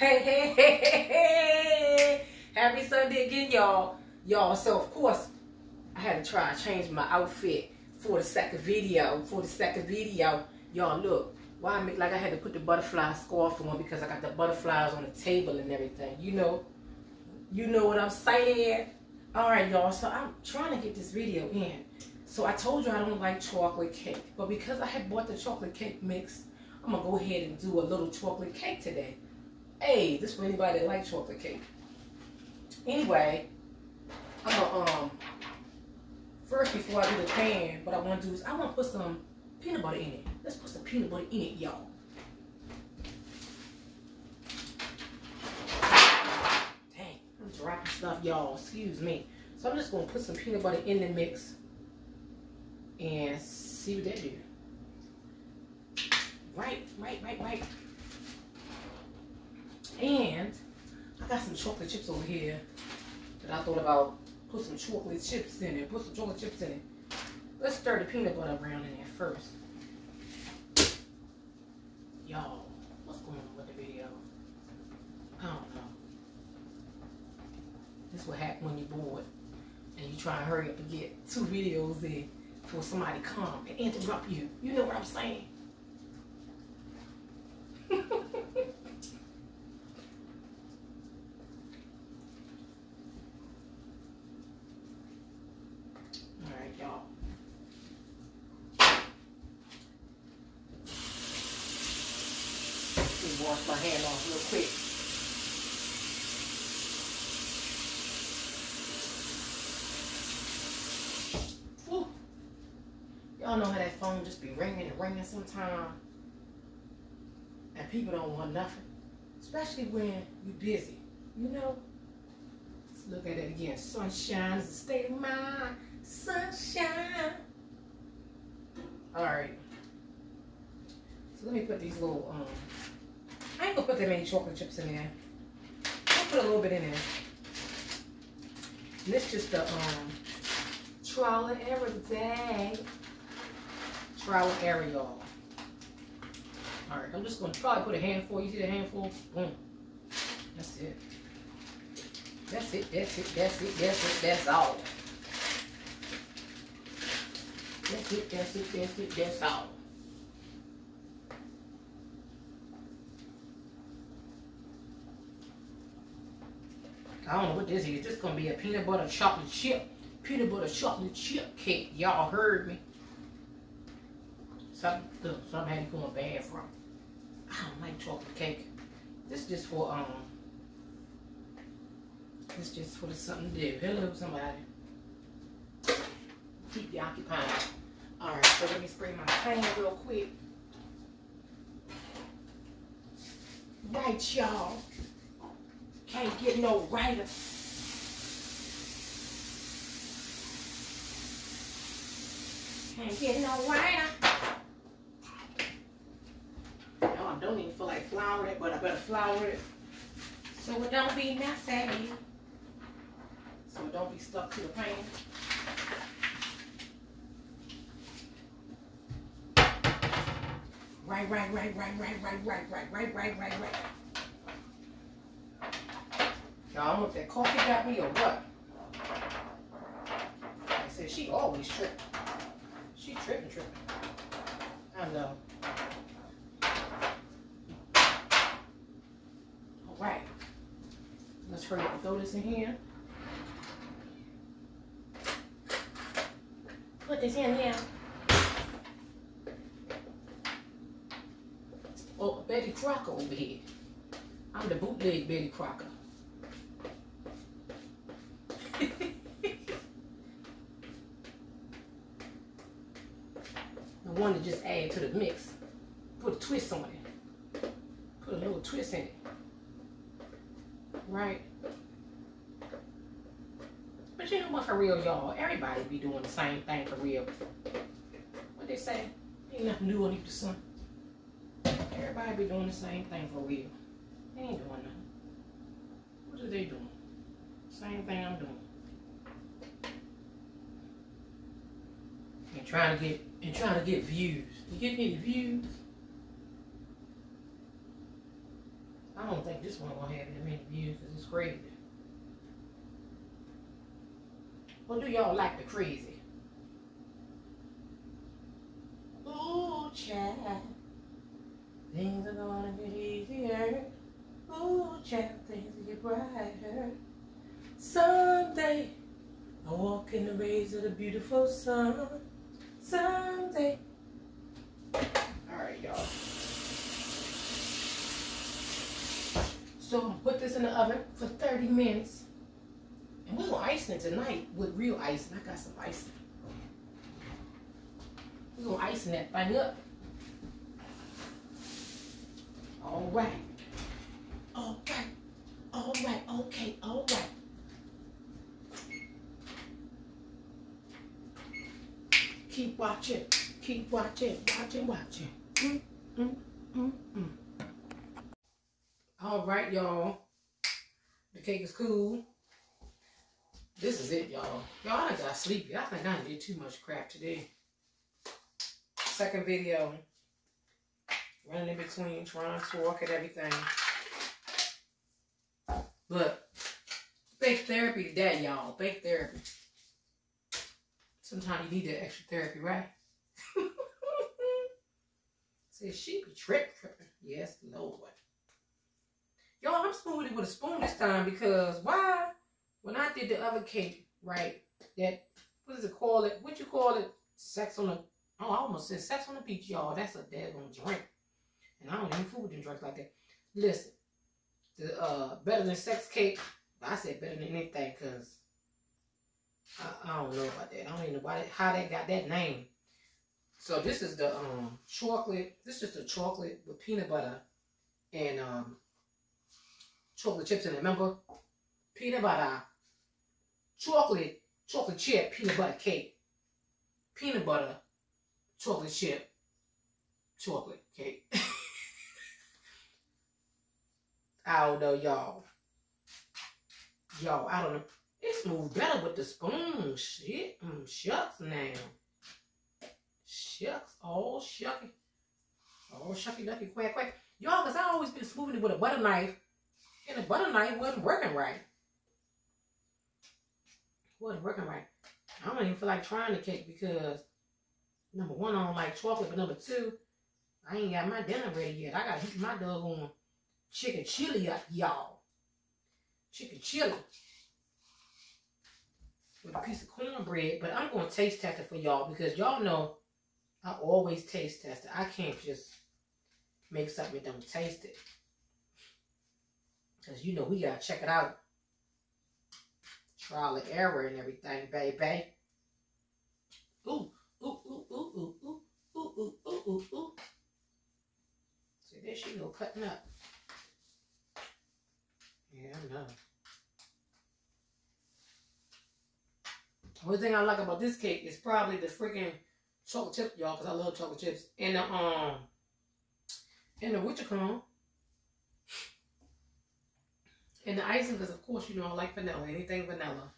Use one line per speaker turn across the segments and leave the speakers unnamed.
Hey, hey, hey, hey, hey. Happy Sunday again, y'all. Y'all, so of course, I had to try to change my outfit for the second video. For the second video, y'all look. Why I make like I had to put the butterfly scarf on because I got the butterflies on the table and everything. You know, you know what I'm saying. All right, y'all. So I'm trying to get this video in. So I told you I don't like chocolate cake, but because I had bought the chocolate cake mix, I'm gonna go ahead and do a little chocolate cake today. Hey, this for anybody that likes chocolate cake. Anyway, I'm gonna um first before I do the pan, what I want to do is I want to put some peanut butter in it. Let's put some peanut butter in it, y'all. Dang, I'm dropping stuff, y'all. Excuse me. So I'm just gonna put some peanut butter in the mix and see what that do. Right, right, right, right. And I got some chocolate chips over here that I thought about put some chocolate chips in it. Put some chocolate chips in it. Let's stir the peanut butter around in there first. Y'all, what's going on with the video? I don't know. This will happen when you're bored and you try to hurry up and get two videos in before somebody come and interrupt you. You know what I'm saying? Alright, y'all. Let me wash my hand off real quick. Y'all know how that phone just be ringing and ringing sometime. And people don't want nothing. Especially when you're busy. You know? Let's look at it again. Sunshine is a state of mind. Sunshine. Alright. So let me put these little, um, I ain't gonna put that many chocolate chips in there. I'll put a little bit in there. And this just the, um, trial and error day. Trial and error, y'all. Alright, I'm just gonna probably put a handful. You see the handful? Boom. That's it. That's it, that's it, that's it, that's it, that's all. That's it, that's it, that's it, that's all. I don't know what this is. This is gonna be a peanut butter chocolate chip. Peanut butter chocolate chip cake. Y'all heard me. Something, look, something had to bad from. I don't like chocolate cake. This is just for um. This just for something to do. Hello, somebody. Keep you occupied. All right, so let me spray my pan real quick. Right, y'all. Can't get no righter. Can't get no righter. No, I don't even feel like flouring it, but I better flour it. So it don't be messy. So it don't be stuck to the pan. Right, right, right, right, right, right, right, right, right, right, right, right. Y'all, I don't know if that coffee got me or what. I said she always tripping. She tripping, tripping. I know. All right. Let's hurry up and throw this in here. Put this in here. Oh, Betty Crocker over here. I'm the bootleg Betty Crocker. The one to just add to the mix. Put a twist on it. Put a little twist in it. Right? But you know what, for real, y'all? Everybody be doing the same thing for real. What they say? Ain't nothing new under the sun. Everybody be doing the same thing for real. They ain't doing nothing. What are they doing? Same thing I'm doing. And trying to get and trying to get views. You get any views? I don't think this one gonna have that many views because it's crazy. What do y'all like the crazy? Ooh, child. Things are gonna get easier. Ooh, child, things will get brighter. Someday, I'll walk in the rays of the beautiful sun. Someday. Alright, y'all. So I'm gonna put this in the oven for 30 minutes. And we're gonna ice it tonight with real ice. And I got some icing. We're gonna ice that thing up. All right. All right. All right. Okay. All right. Keep watching. Keep watching. Watching. Watching. Mm, mm, mm, mm. All right, y'all. The cake is cool. This is it, y'all. Y'all, I got sleepy. I think I did too much crap today. Second video. Running in between, trying to walk and everything. But, fake therapy today, y'all. Fake therapy. Sometimes you need that extra therapy, right? Says she be trip tripping. Yes, Lord. Y'all, I'm smoothing with a spoon this time because why? When I did the other cake, right? That what does it call it? What you call it? Sex on the oh, I almost said sex on the beach, y'all. That's a daggone drink. And I don't even food and drinks like that. Listen, the uh better than sex cake. I said better than anything because I, I, don't know about that. I don't even know why, how they got that name. So this is the um chocolate. This is the chocolate with peanut butter and um chocolate chips in it. Remember? Peanut butter, chocolate, chocolate chip, peanut butter cake. Peanut butter, chocolate chip, chocolate cake. I don't know, y'all. Y'all, I don't know. It's moved better with the spoon. Shit. Mm, shucks now. Shucks. Oh, shucky. Oh, shucky, ducky, quack, quack. Y'all, because I always been smoothing it with a butter knife and the butter knife wasn't working right. Wasn't working right. I don't even feel like trying the cake because number one, I don't like chocolate, but number two, I ain't got my dinner ready yet. I gotta heat my dog on chicken chili up, y'all. Chicken chili. With a piece of cornbread. But I'm gonna taste test it for y'all because y'all know I always taste test it. I can't just make something that don't taste it. Because, you know, we got to check it out. Trial and error and everything, baby. Ooh, ooh, ooh, ooh, ooh, ooh, ooh, ooh, ooh, ooh, ooh. See, there she go, cutting up. Yeah, I know. Only thing I like about this cake is probably the freaking chocolate chip, y'all, because I love chocolate chips. And the, um, and the you call and the icing, because of course, you know, I like vanilla, anything vanilla.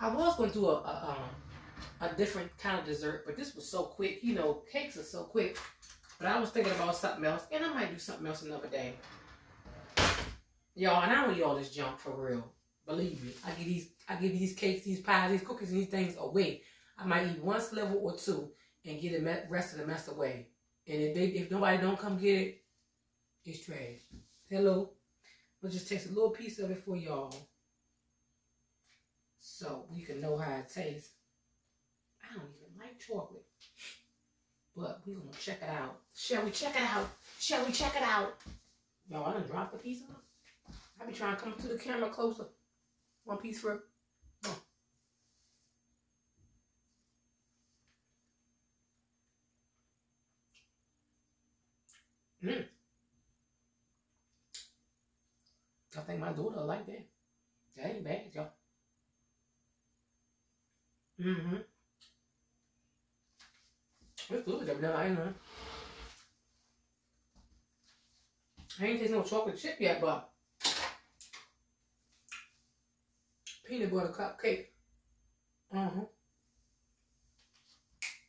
I was going to do a, a, um, a different kind of dessert, but this was so quick. You know, cakes are so quick. But I was thinking about something else, and I might do something else another day. Y'all, and I don't eat all this junk for real. Believe me, I give these, I give these cakes, these pies, these cookies, these things away. I might eat one sliver or two and get the rest of the mess away. And if they, if nobody don't come get it, it's trash. Hello. We'll just take a little piece of it for y'all. So we can know how it tastes. I don't even like chocolate. But going to check it out. Shall we check it out? Shall we check it out? Y'all, I done dropped a piece of it. I be trying to come to the camera closer. One piece for... Oh. Mmm. I think my daughter like that. That ain't bad, y'all. Mm-hmm. It's good, never eaten I ain't taste no chocolate chip yet, but peanut butter cupcake. Uh-huh.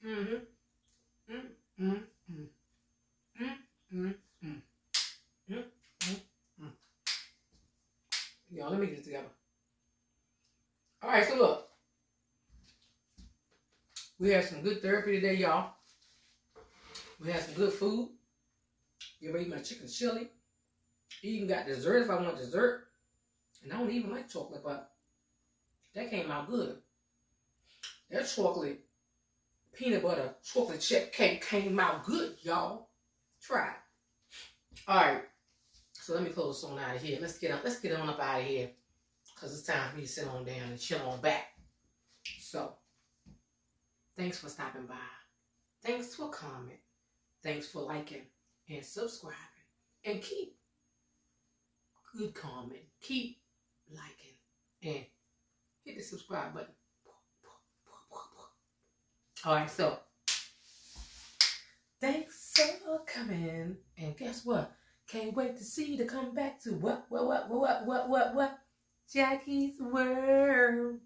Mm-hmm. Mm-hmm. Mm-hmm. Mm-hmm. Mm-hmm. Y'all, let me get it together. All right, so look. We had some good therapy today, y'all. We had some good food. You ever eat my chicken chili? Even got dessert if I want dessert. And I don't even like chocolate, but that came out good. That chocolate, peanut butter, chocolate chip cake came out good, y'all. Try it. All right. So let me close this on out of here. Let's get on. Let's get on up out of here, cause it's time for me to sit on down and chill on back. So, thanks for stopping by. Thanks for comment. Thanks for liking and subscribing. And keep good comment. Keep liking and hit the subscribe button. All right, so thanks for coming. And guess what? Can't wait to see you to come back to what, what, what, what, what, what, what? Jackie's World.